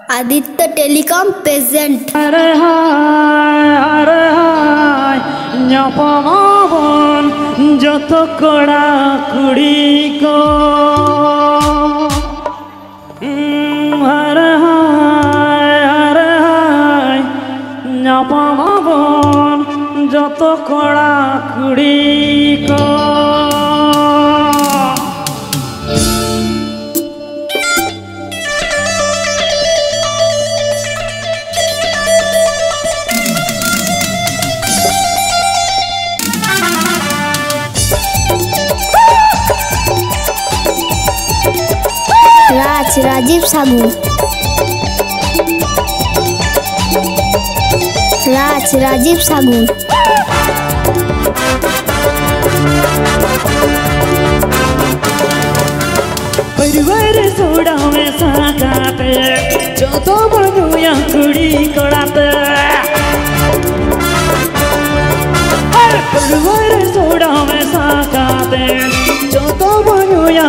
Aditya telecom present. আরে আরে নপমন যত কড়া কুড়ি গো আরে আরে নপমন যত কড়া কুড়ি গো राजीव साहू राज राजीव साहू परिवार सोड़ा में सोडावे जो तो म्हणू या कुडी कळात परिवार सोड़ा में सोडावे जो तो म्हणू या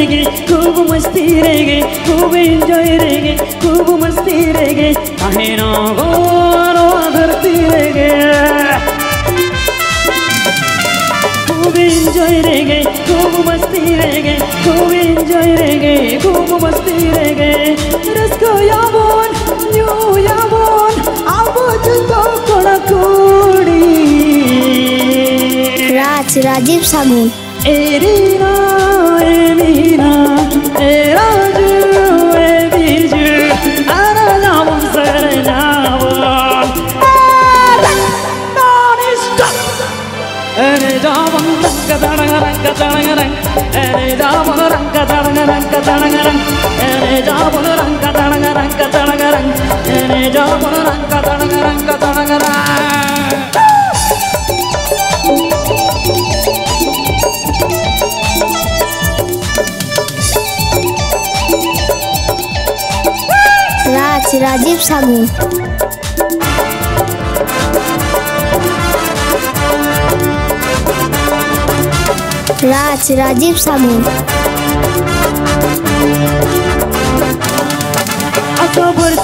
रहेंगे खूब मस्ती रहेंगे खूब एंजॉय रहेंगे खूब मस्ती रहेंगे कहीं ना हो रोआ धरती रहेंगे खूब एंजॉय रहेंगे खूब मस्ती रहेंगे खूब एंजॉय रहेंगे खूब मस्ती रहेंगे रस्को बोन न्यू यावन आवो जुतो कोड़ा कोड़ी राज, राजीव सागुन എരീനാ എലീനാ എരാജു എബിജു അരലാവും സരനാവും. എനേജാവം രംഗ തടങ്ങ രംഗ തടങ്ങ രംഗ എനേജാവം രംഗ തടങ്ങ രംഗ തടങ്ങ രംഗ എനേജാവം രംഗ തടങ്ങ രംഗ തടങ്ങ രംഗ राजीव सागू राज राजीव सागू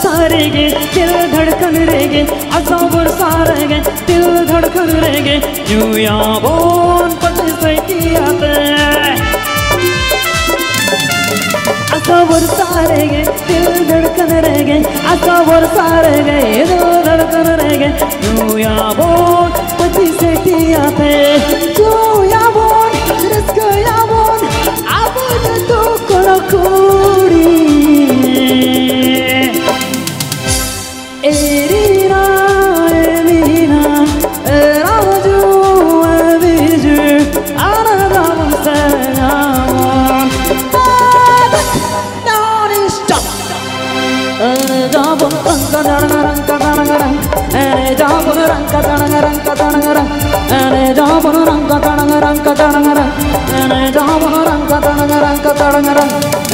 सारे गे दिल धड़कन रह गे अकबर सारे गे दिल धड़कन रह गे यू या बोन पट से किया ते अक्टूबर असावर सारेगे दिल धड़कन रहेगे असावर सारेगे दिल धड़कन रहेगे यूँ या बोन पति से Erejabun ranka taranga ranka taranga rang. Erejabun ranka taranga ranka taranga rang. Erejabun ranka taranga ranka taranga rang. Erejabun ranka taranga ranka taranga rang. Erejabun ranka taranga ranka taranga rang. Erejabun